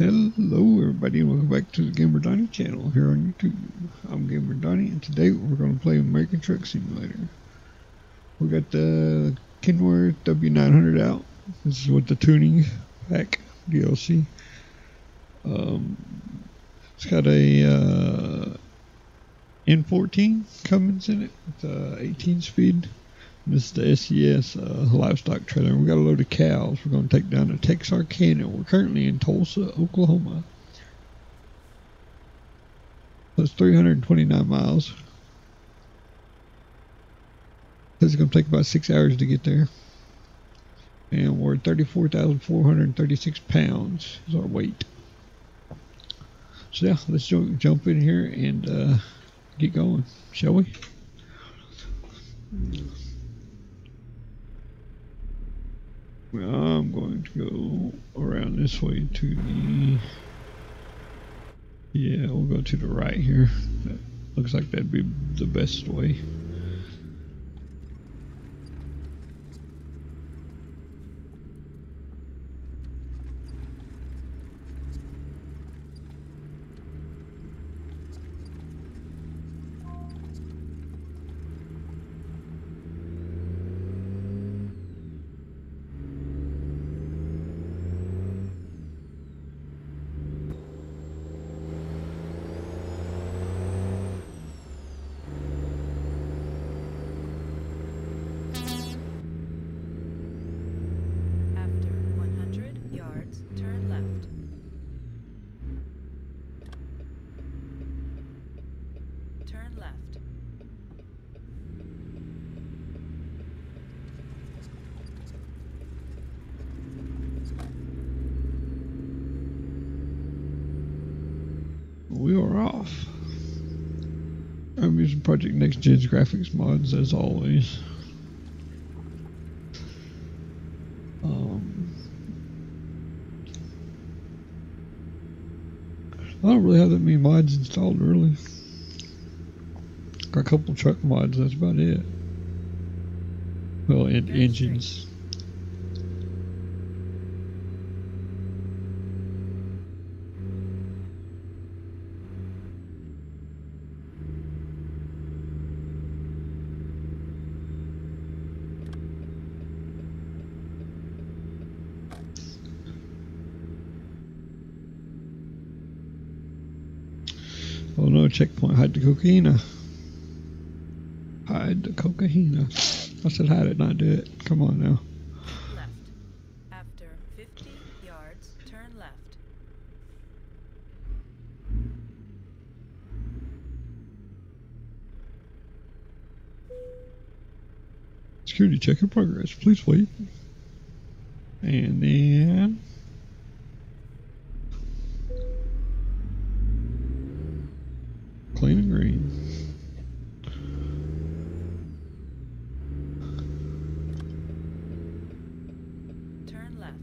Hello everybody welcome back to the Gamer Donny channel here on YouTube. I'm Gamer Donny and today we're going to play American Truck Simulator. We got the Kenworth W900 out. This is with the tuning pack DLC. Um, it's got a uh, N14 Cummins in it with uh, 18 speed. This is the SCS uh, livestock trailer. We got a load of cows. We're going to take down to Texarkana. We're currently in Tulsa, Oklahoma. That's 329 miles. It's going to take about six hours to get there. And we're 34,436 pounds is our weight. So yeah, let's jump in here and uh, get going, shall we? I'm going to go around this way to the yeah we'll go to the right here. That looks like that'd be the best way we are off. I'm using Project Next Gen's graphics mods as always. Um, I don't really have that many mods installed really. Got a couple truck mods, that's about it. Well, and engines no, checkpoint, hide the cocaine. Hide the cocaine. I said hide it, not do it. Come on now. Left. After 50 yards, turn left. Security check in progress. Please wait. And then clean and green. Turn left.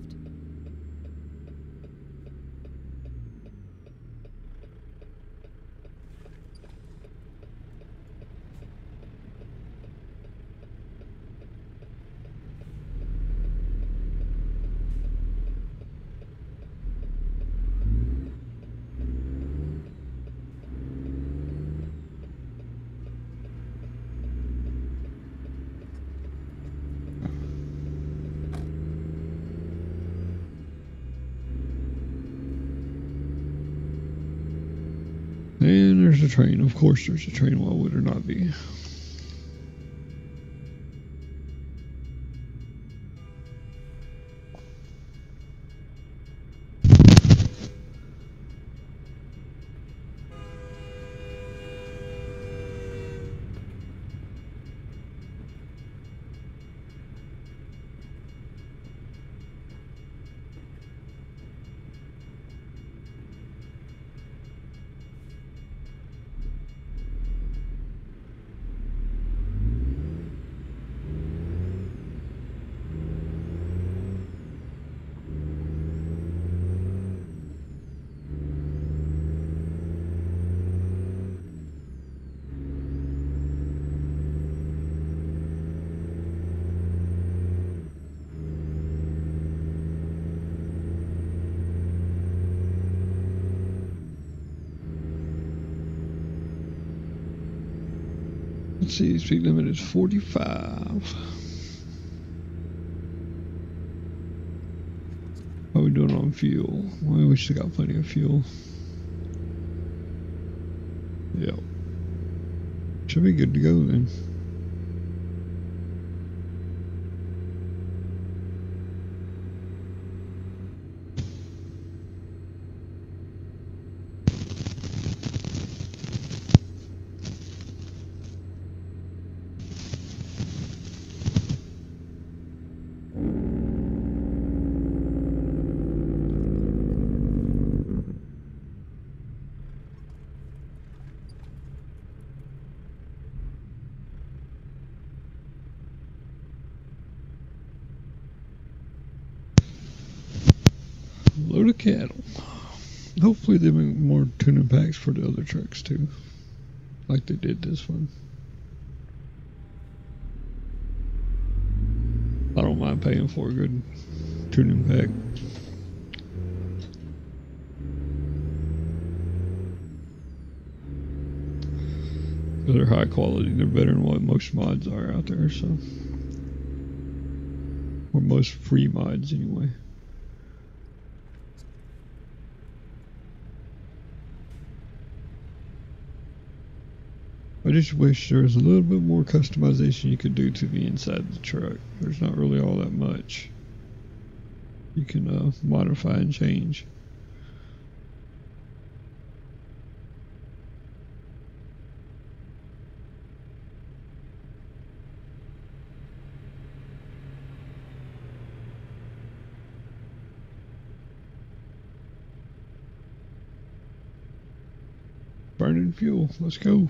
And there's a train. Of course, there's a train. Why would there not be? Let's see, speed limit is 45. How we doing on fuel? Well, we still got plenty of fuel. Yep. Should be good to go then. Load of cattle. Hopefully they make more tuning packs for the other trucks too. Like they did this one. I don't mind paying for a good tuning pack. They're high quality. They're better than what most mods are out there, so. Or most free mods, anyway. Just wish there was a little bit more customization you could do to the inside of the truck. There's not really all that much you can uh, modify and change. Burning fuel. Let's go.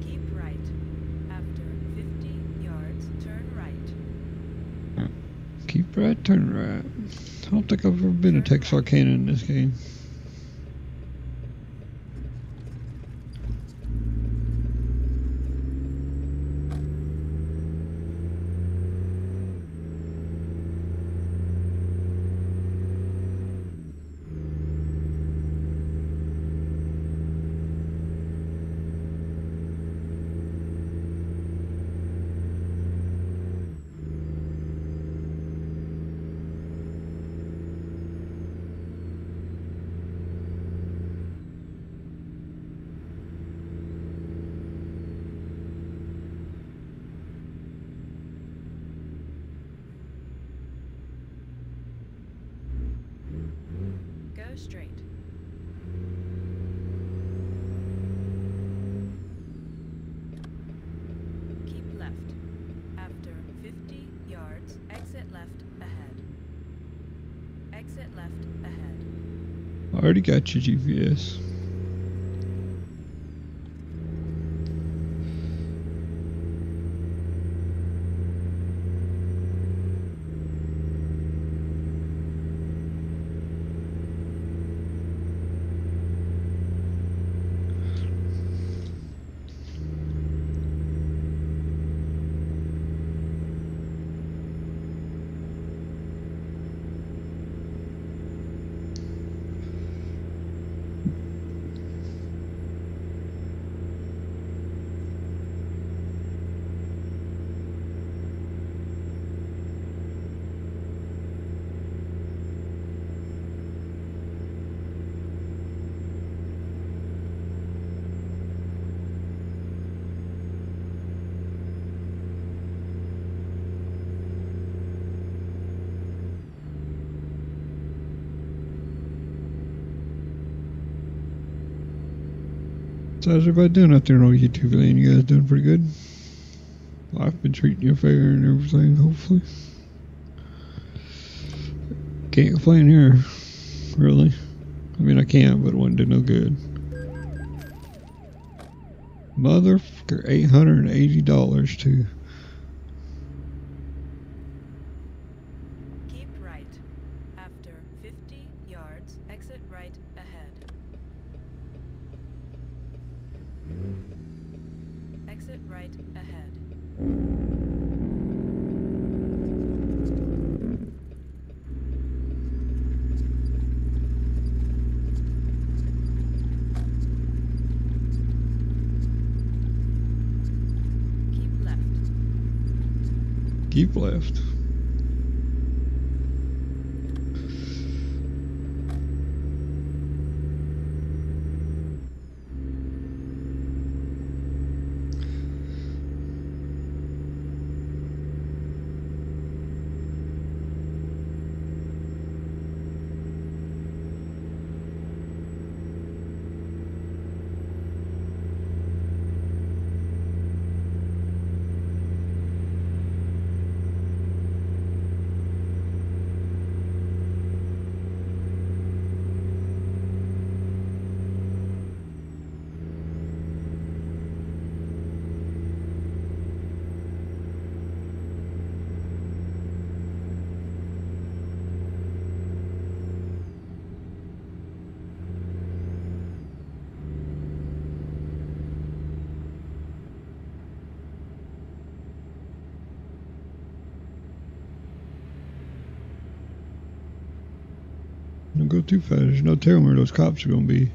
Keep right. After 50 yards, turn right. Keep right, turn right. I don't think I've ever been a Texarkana in this game. Straight. Keep left. After 50 yards, exit left ahead. Exit left ahead. I already got your GPS. So how's everybody doing out there on YouTube land? You guys doing pretty good? Life been treating you fair and everything, hopefully. Can't complain here, really. I mean, I can't, but it wouldn't do no good. Motherfucker, $880 to Keep right. After 50 yards, exit right ahead. Exit right ahead. Keep left. keep left. Don't go too fast. There's no telling where those cops are going to be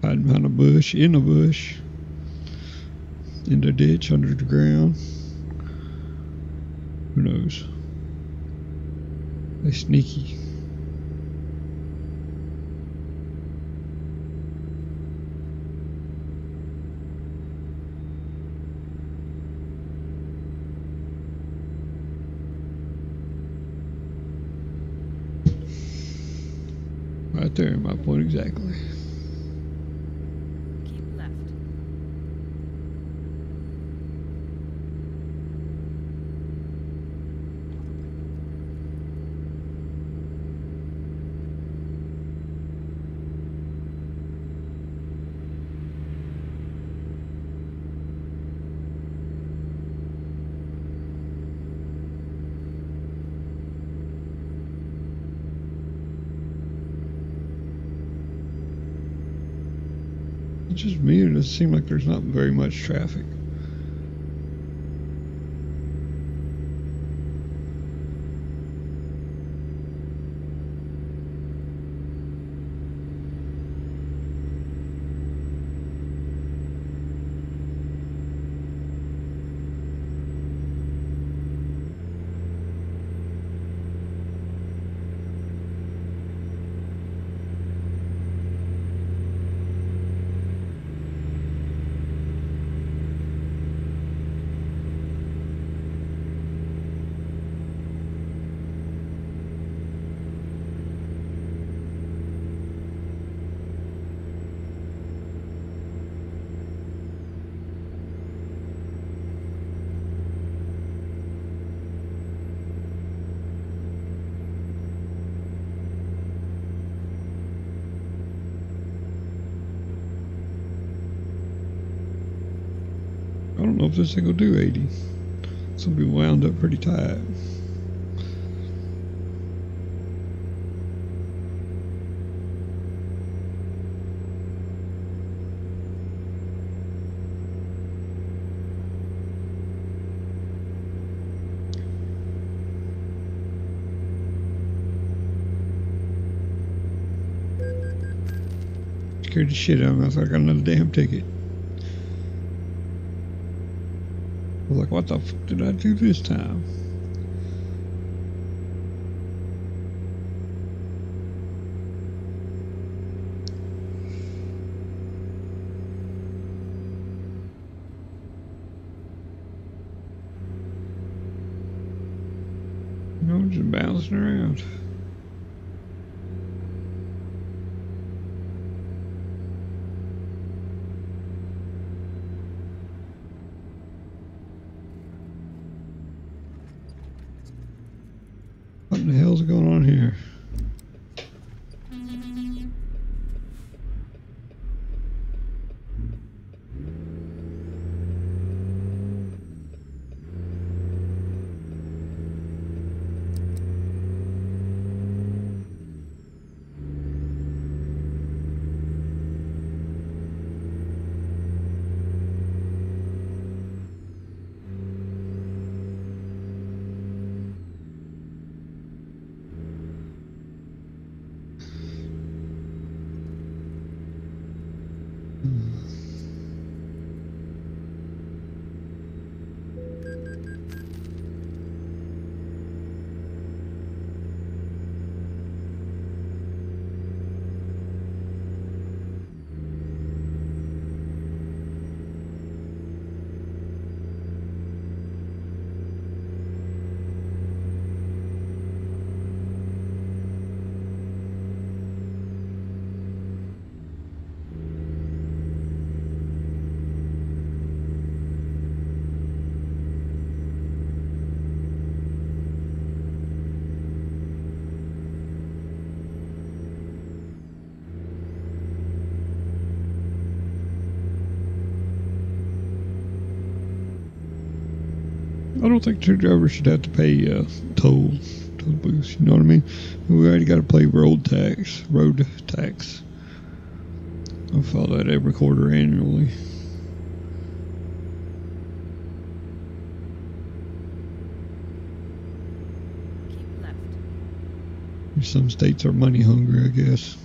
hiding behind a bush, in a bush, in the ditch, under the ground. Who knows? They're sneaky. Right there, my point exactly. Keep left. It's just me, and it seems like there's not very much traffic. This thing will do 80. It's gonna be wound up pretty tight. Scared the shit out of me. I thought I got another damn ticket. I was like, what the fuck did I do this time? I don't think two drivers should have to pay uh, toll to the booth. You know what I mean? We already got to pay road tax, road tax. I file that every quarter annually. Some states are money hungry, I guess.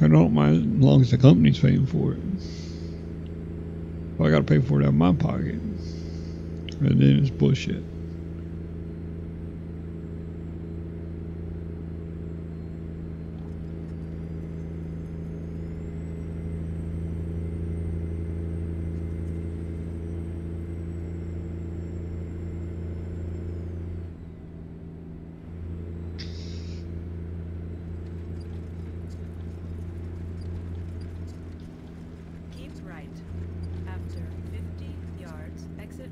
I don't mind as long as the company's paying for it. Well, I got to pay for it out of my pocket. And then it's bullshit. Right.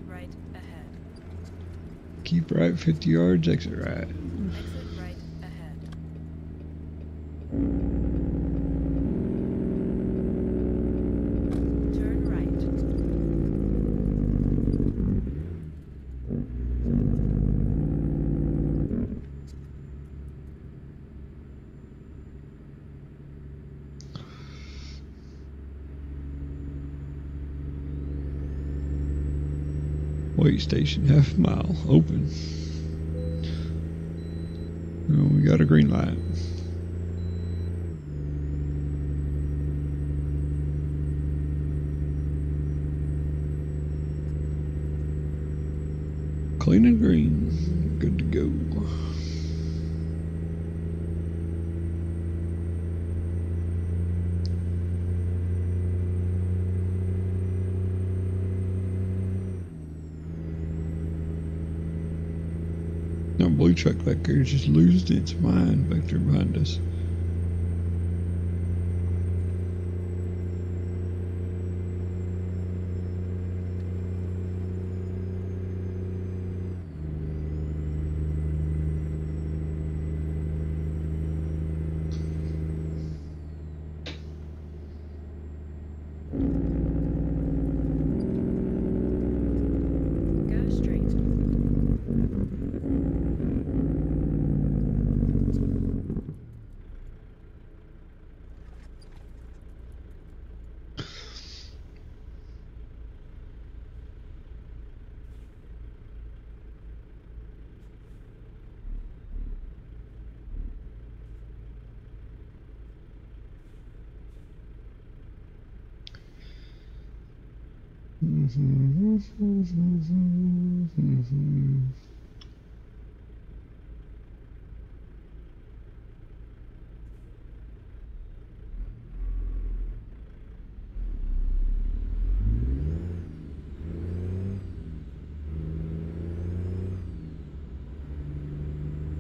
Right ahead. Keep right 50 yards, exit right. Exit right ahead. Turn right. Station, half mile, open. Oh, we got a green light. Clean and green, good to go. Blue truck back there just losing its mind back there behind us.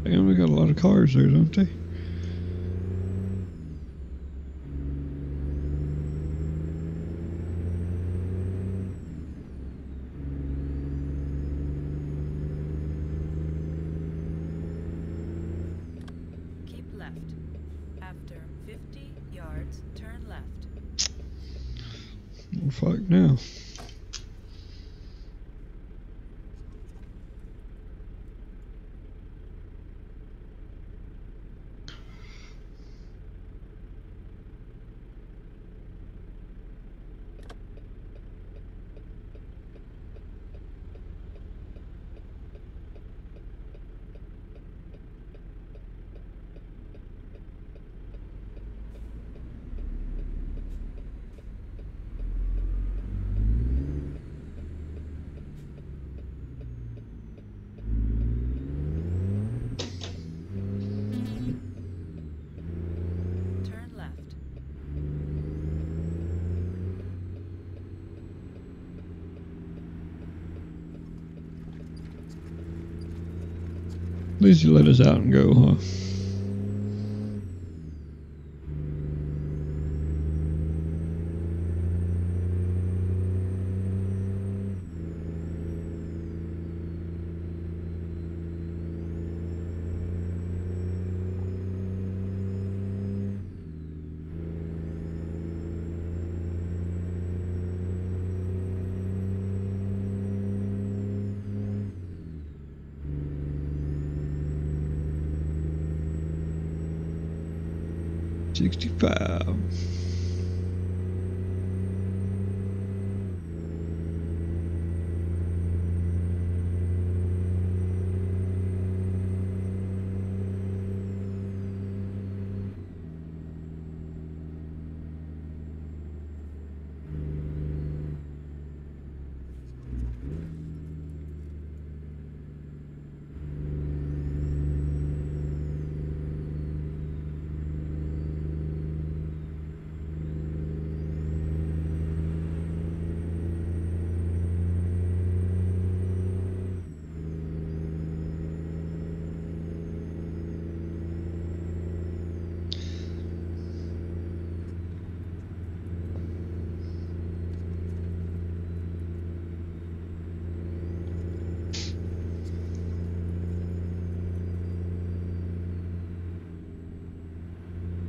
Damn, we got a lot of cars there, don't they? Keep left. After 50 yards, turn left. Well, fuck now. Turn left. At least you let us out and go, huh? 65.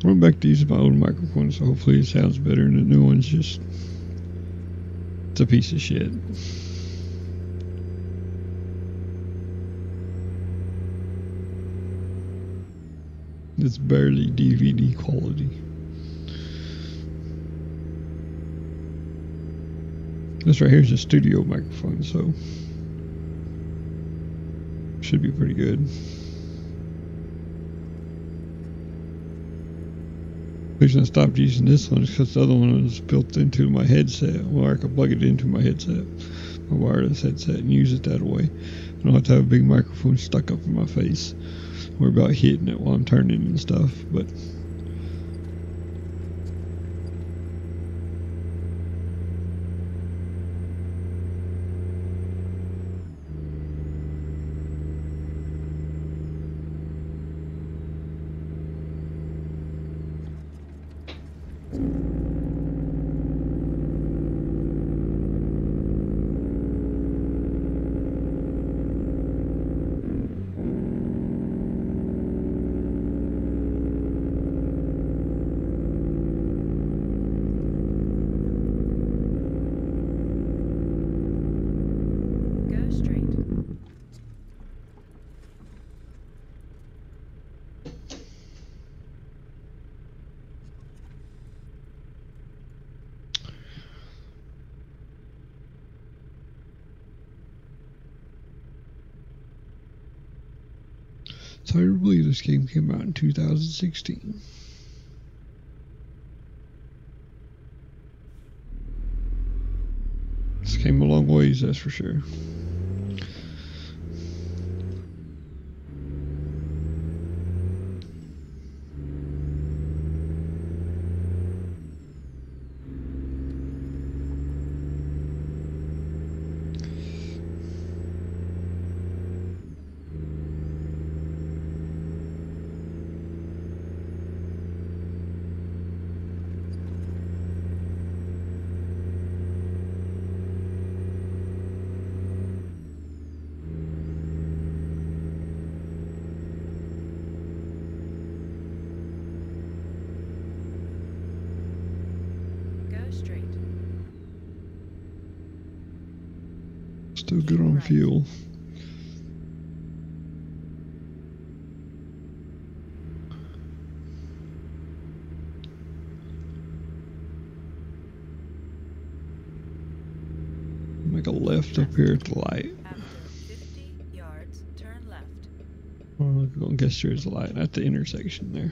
Went back to use my old microphone, so hopefully it sounds better. And the new one's just it's a piece of shit. It's barely DVD quality. This right here is a studio microphone, so should be pretty good. Reason I stopped using this one is because the other one was built into my headset, where I could plug it into my headset, my wireless headset, and use it that way. I don't have to have a big microphone stuck up in my face. Worry about hitting it while I'm turning and stuff, but. It's hard to believe this game came out in 2016. This came a long ways, that's for sure. Go straight. Still good on fuel. Make a left up here at the light. After 50 yards, turn left. Well, I guess there's a light at the intersection there.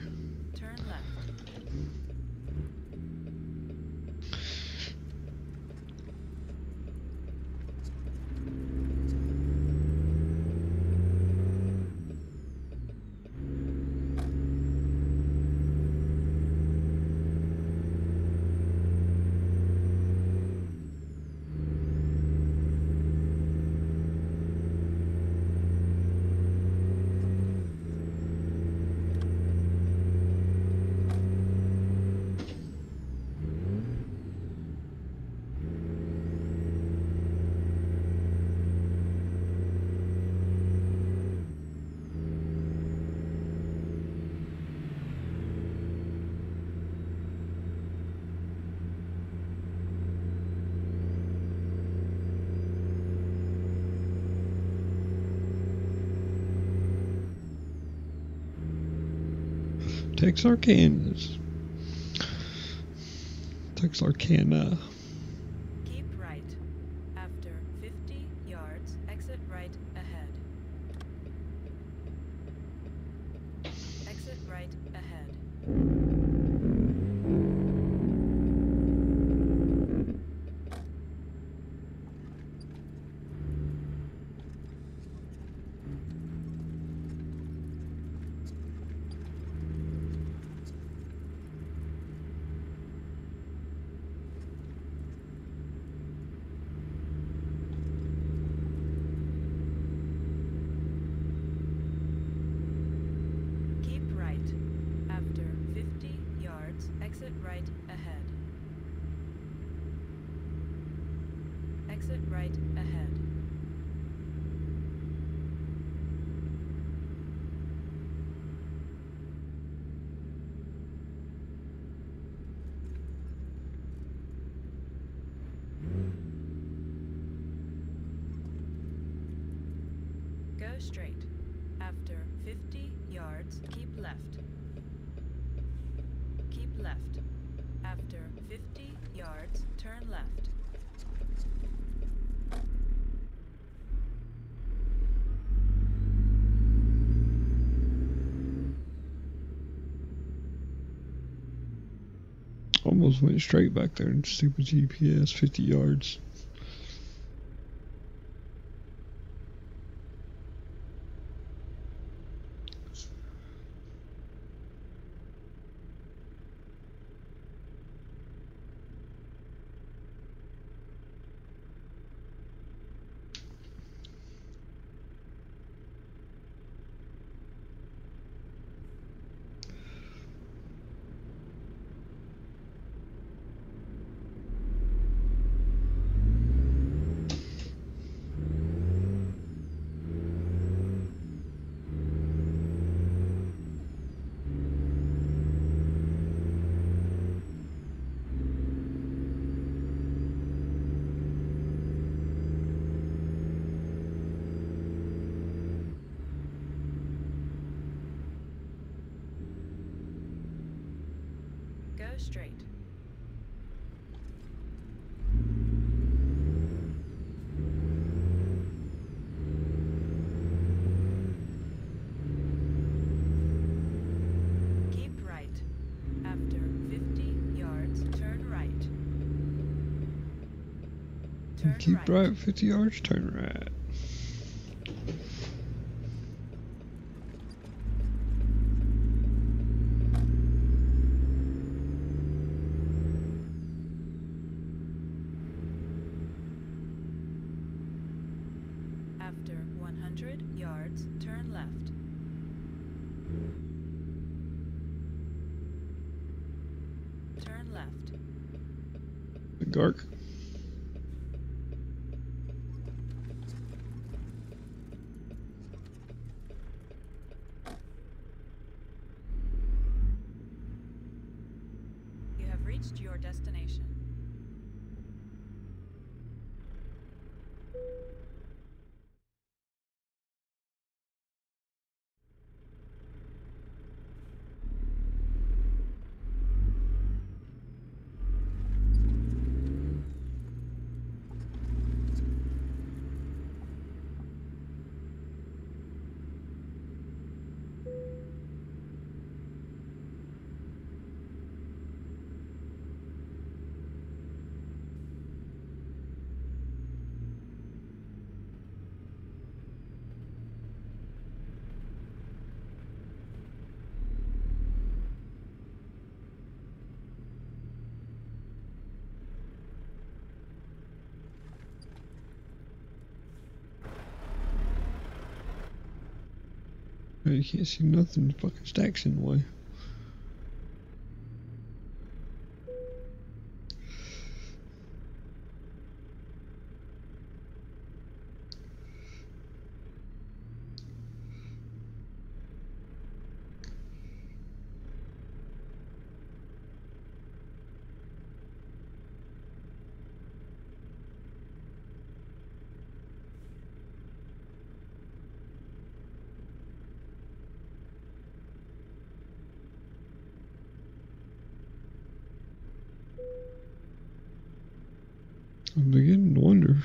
Texarkanas. Texarkana. Texarkana. Go straight. After 50 yards, keep left. Keep left. After 50 yards, turn left. Almost went straight back there in stupid GPS, 50 yards. Go straight. Keep right. 50 yards, turn right. Turn Keep right 50 yards, turn right. After 100 yards, turn left. Turn left. Gark. You have reached your destination. You can't see nothing. The fucking stack's in the way. I'm beginning to wonder.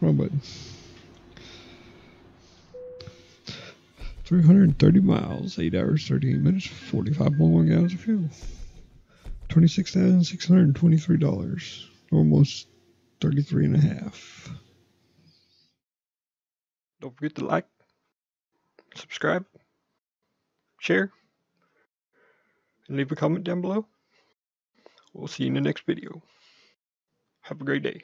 Wrong 330 miles, 8 hours, 38 minutes, 45.1 gallons of fuel. $26,623. Almost 33 and a half. Don't forget to like, subscribe, share, and leave a comment down below. We'll see you in the next video. Have a great day.